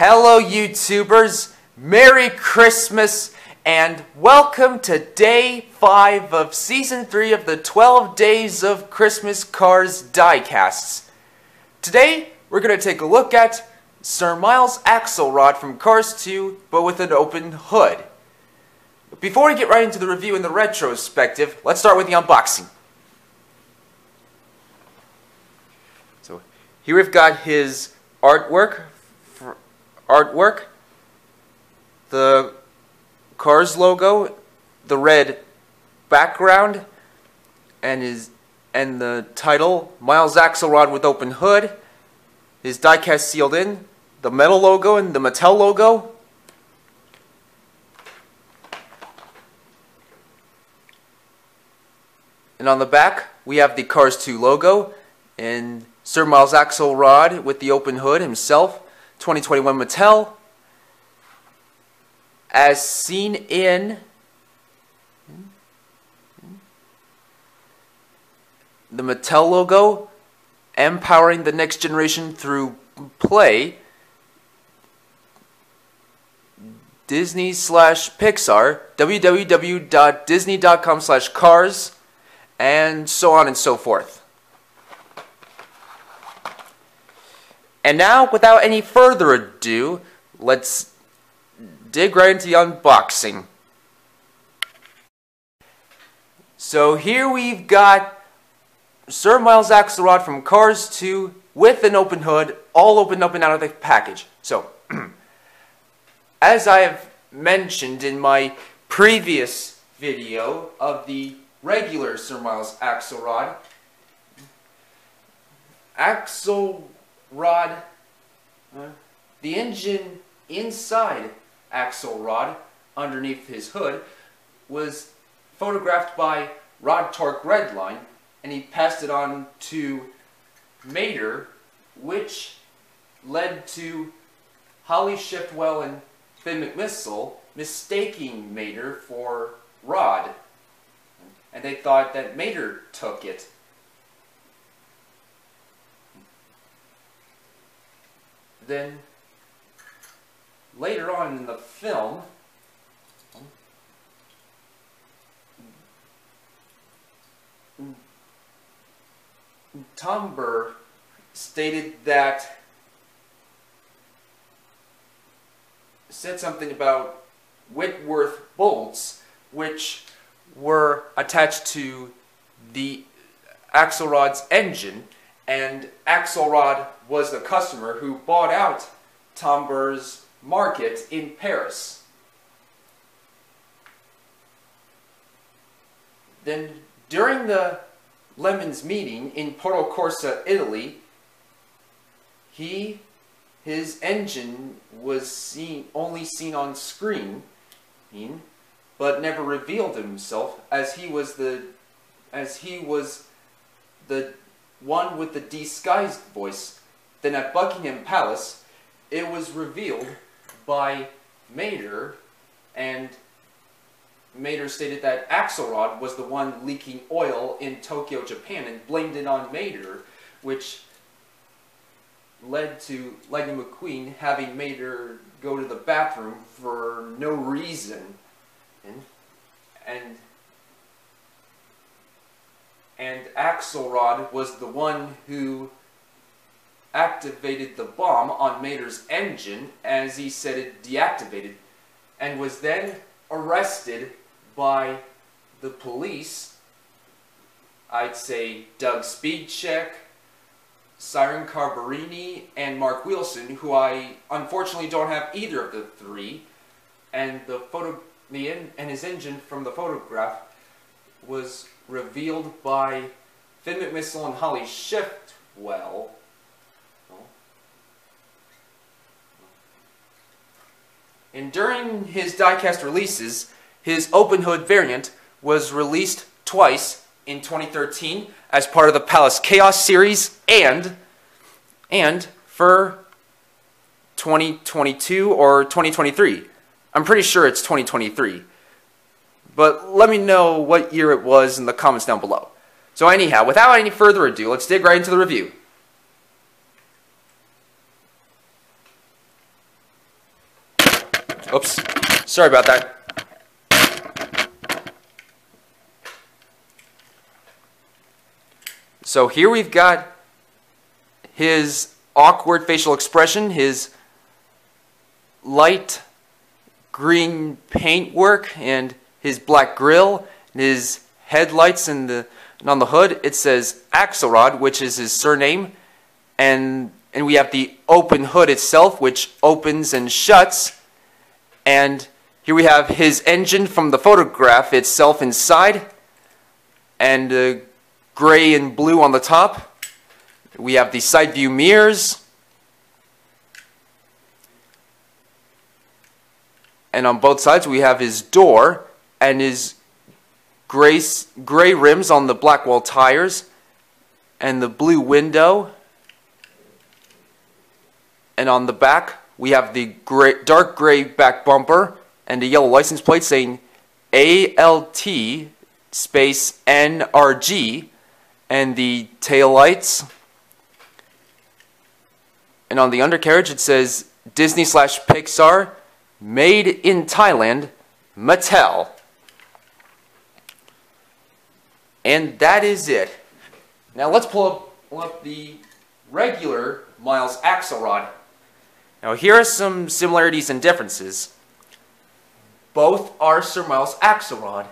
Hello, YouTubers. Merry Christmas and welcome to day 5 of season 3 of the 12 Days of Christmas Cars diecasts. Today, we're going to take a look at Sir Miles Axlerod from Cars 2, but with an open hood. Before we get right into the review and the retrospective, let's start with the unboxing. So here we've got his artwork, artwork, the Cars logo, the red background, and his and the title Miles Axlerod with open hood, his diecast sealed in, the metal logo and the Mattel logo. And on the back, we have the Cars 2 logo and Sir Miles Axlerod with the open hood himself, 2021 Mattel, as seen in the Mattel logo, empowering the next generation through play, Disney slash Pixar, www.disney.com slash cars, and so on and so forth. And now, without any further ado, let's dig right into the unboxing. So here we've got Sir Miles Axlerod from Cars 2 with an open hood, all opened up and out of the package. So, as I have mentioned in my previous video of the regular Sir Miles Axlerod, Uh, the engine inside axle Axlerod underneath his hood was photographed by Rod Torque Redline and he passed it on to Mater which led to Holly Shiftwell and Finn McMissile mistaking Mater for Rod. And they thought that Mater took it. Then later on in the film, Tom Burr stated that said something about Whitworth bolts, which were attached to the Axlerod's engine, and Axlerod was the customer who bought out Tom Burr's market in Paris. Then, during the Lemons meeting in Porto Corsa, Italy, he, his engine was seen only seen on screen, but never revealed himself, as he was the, as he was the one with the disguised voice. Then at Buckingham Palace, it was revealed by Mater, and Mater stated that Axlerod was the one leaking oil in Tokyo, Japan, and blamed it on Mater, which led to Lightning McQueen having Mater go to the bathroom for no reason. And, and, and Axlerod was the one who activated the bomb on Mater's engine as he said it deactivated and was then arrested by the police. I'd say Doug Speedcheck, Siren Carbarini, and Mark Wilson, who I unfortunately don't have either of the three. And the photo, the in, and his engine from the photograph was revealed by Finn McMissile and Holly Shiftwell. And during his diecast releases, his open hood variant was released twice in 2013 as part of the Palace Chaos series and and for 2022 or 2023. I'm pretty sure it's 2023. But let me know what year it was in the comments down below. So anyhow, without any further ado, let's dig right into the review. Oops. Sorry about that. So here we've got his awkward facial expression, his light green paintwork, and his black grill, and his headlights, and, the, and on the hood it says Axlerod, which is his surname, and and we have the open hood itself, which opens and shuts, and here we have his engine from the photograph itself inside, and uh, gray and blue on the top. We have the side view mirrors. And on both sides we have his door and his gray, gray rims on the Blackwell tires and the blue window. And on the back we have the gray, dark gray back bumper and a yellow license plate saying ALT space NRG and the tail lights. And on the undercarriage it says Disney slash Pixar, made in Thailand, Mattel. And that is it. Now let's pull up, pull up the regular Miles Axlerod. Now here are some similarities and differences. Both are Sir Miles Axlerod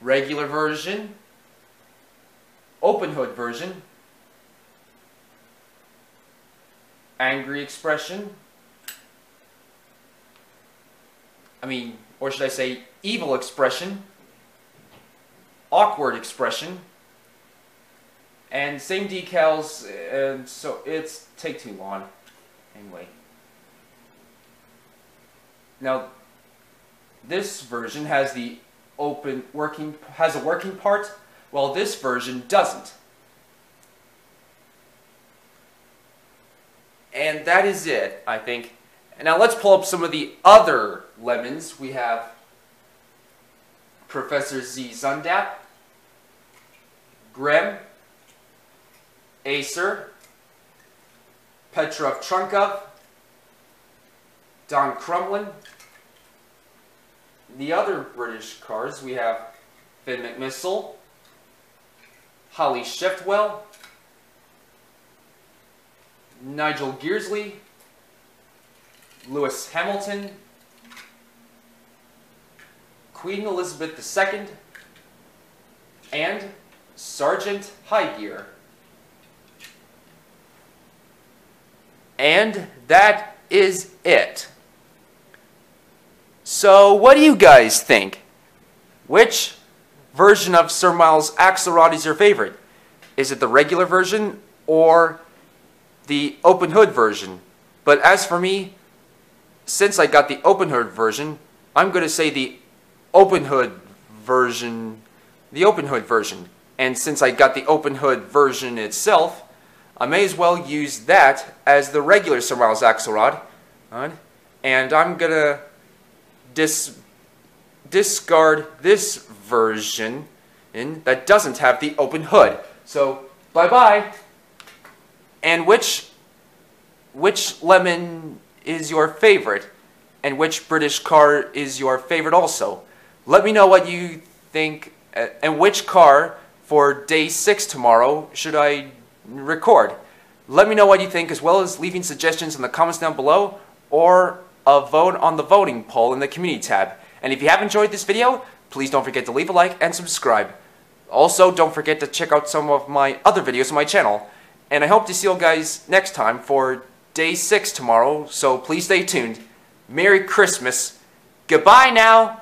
regular version, open hood version, angry expression, I mean, or should I say evil expression, awkward expression, and same decals, and so it's take too long. Anyway. Now, this version has the open working has a working part, while this version doesn't. And that is it, I think. Now let's pull up some of the other lemons. We have Professor Z. Zundap, Grem, Acer, Petrov Trunkov, Don Crumlin, the other British cars, we have Finn McMissile, Holly Shiftwell, Nigel Gearsley, Lewis Hamilton, Queen Elizabeth II, and Sergeant Highgear. And that is it. So, what do you guys think? Which version of Sir Miles Axlerod is your favorite? Is it the regular version or the open hood version? But as for me, since I got the open hood version, I'm going to say the open hood version, the open hood version. And since I got the open hood version itself, I may as well use that as the regular Sir Miles Axlerod. And I'm to dis discard this version in, that doesn't have the open hood. So, bye-bye. And which, which lemon is your favorite? And which British car is your favorite also? Let me know what you think uh, and which car for day six tomorrow should I record. Let me know what you think as well as leaving suggestions in the comments down below or a vote on the voting poll in the community tab. And if you have enjoyed this video, please don't forget to leave a like and subscribe. Also, don't forget to check out some of my other videos on my channel. And I hope to see you guys next time for day 6 tomorrow, so please stay tuned. Merry Christmas. Goodbye now.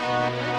Thank you.